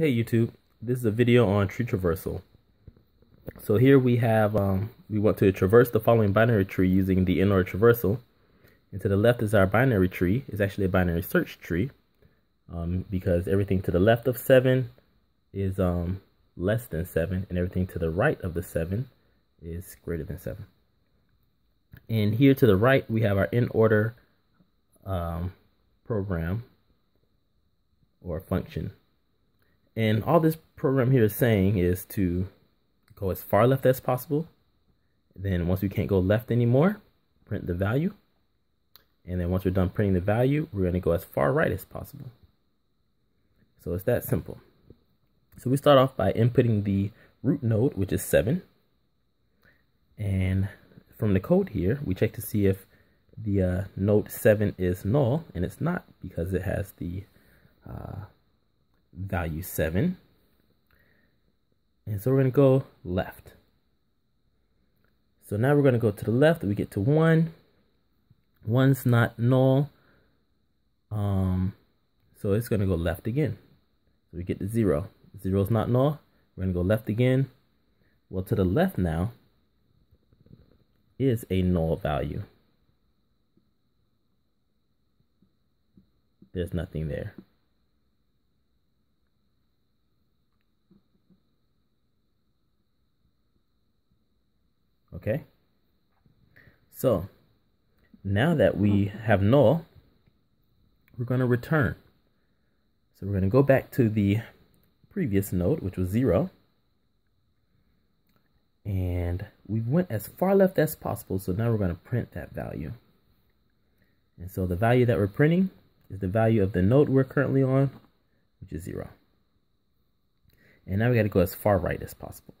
Hey YouTube, this is a video on tree traversal. So here we have, um, we want to traverse the following binary tree using the in-order traversal. And to the left is our binary tree. It's actually a binary search tree um, because everything to the left of 7 is um, less than 7 and everything to the right of the 7 is greater than 7. And here to the right we have our in-order um, program or function. And all this program here is saying is to go as far left as possible. Then once we can't go left anymore, print the value. And then once we're done printing the value, we're going to go as far right as possible. So it's that simple. So we start off by inputting the root node, which is 7. And from the code here, we check to see if the uh, node 7 is null, and it's not because it has the uh, value 7. And so we're going to go left. So now we're going to go to the left. We get to 1. 1's not null. Um, so it's going to go left again. So we get to 0. 0 is not null. We're going to go left again. Well, to the left now is a null value. There's nothing there. Okay. So now that we have null, we're going to return. So we're going to go back to the previous node, which was zero. And we went as far left as possible. So now we're going to print that value. And so the value that we're printing is the value of the node we're currently on, which is zero. And now we got to go as far right as possible.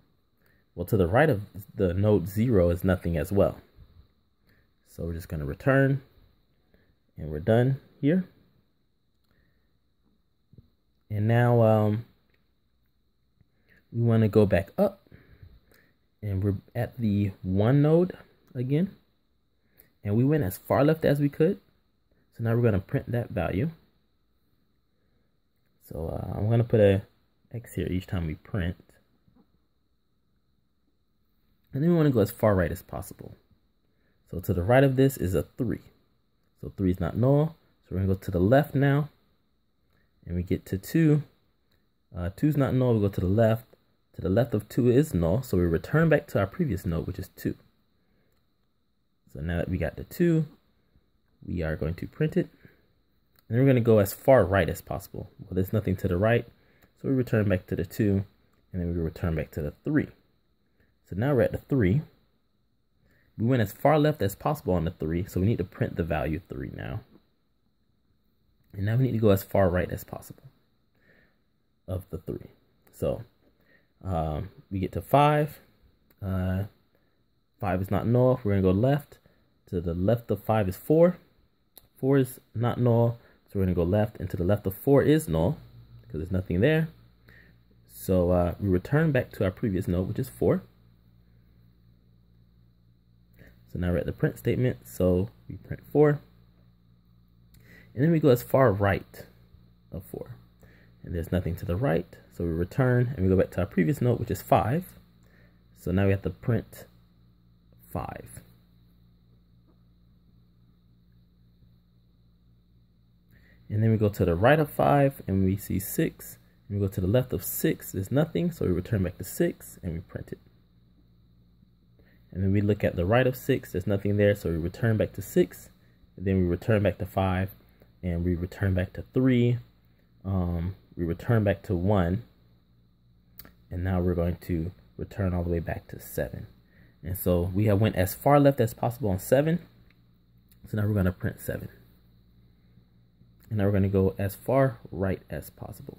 Well, to the right of the node 0 is nothing as well. So we're just going to return, and we're done here. And now um, we want to go back up, and we're at the 1 node again. And we went as far left as we could. So now we're going to print that value. So uh, I'm going to put a X here each time we print. And then we want to go as far right as possible. So to the right of this is a 3. So 3 is not null. So we're going to go to the left now. And we get to 2. Uh, 2 is not null. We go to the left. To the left of 2 is null. So we return back to our previous node, which is 2. So now that we got the 2, we are going to print it. And then we're going to go as far right as possible. Well, there's nothing to the right. So we return back to the 2. And then we return back to the 3. So now we're at the 3. We went as far left as possible on the 3, so we need to print the value 3 now. And now we need to go as far right as possible of the 3. So um, we get to 5. Uh, 5 is not null. We're going to go left. To the left of 5 is 4. 4 is not null, so we're going to go left. And to the left of 4 is null, because there's nothing there. So uh, we return back to our previous node, which is 4. So now we're at the print statement. So we print 4. And then we go as far right of 4. And there's nothing to the right. So we return and we go back to our previous note, which is 5. So now we have to print 5. And then we go to the right of 5 and we see 6. And we go to the left of 6, there's nothing. So we return back to 6 and we print it. And then we look at the right of 6. There's nothing there. So we return back to 6. And then we return back to 5. And we return back to 3. Um, we return back to 1. And now we're going to return all the way back to 7. And so we have went as far left as possible on 7. So now we're going to print 7. And now we're going to go as far right as possible.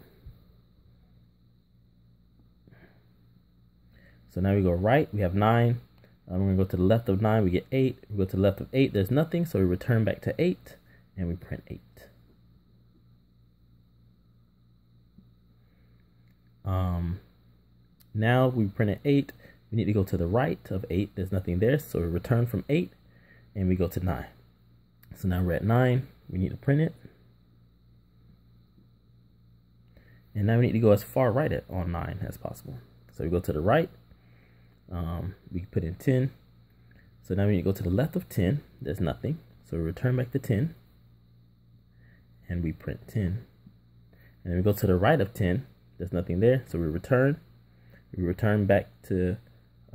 So now we go right. We have 9. Um, we're going to go to the left of 9, we get 8. We go to the left of 8, there's nothing, so we return back to 8, and we print 8. Um, now we printed 8. We need to go to the right of 8. There's nothing there, so we return from 8, and we go to 9. So now we're at 9. We need to print it. And now we need to go as far right at, on 9 as possible. So we go to the right. Um, we put in 10. So now when you go to the left of 10. There's nothing. So we return back to 10. And we print 10. And then we go to the right of 10. There's nothing there. So we return. We return back to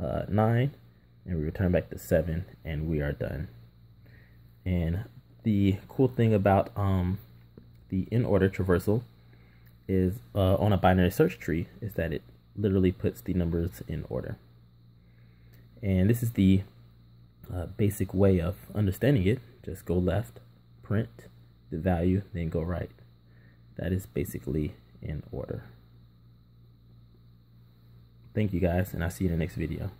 uh, 9. And we return back to 7. And we are done. And the cool thing about um, the in order traversal is uh, on a binary search tree is that it literally puts the numbers in order. And this is the uh, basic way of understanding it. Just go left, print the value, then go right. That is basically in order. Thank you guys, and I'll see you in the next video.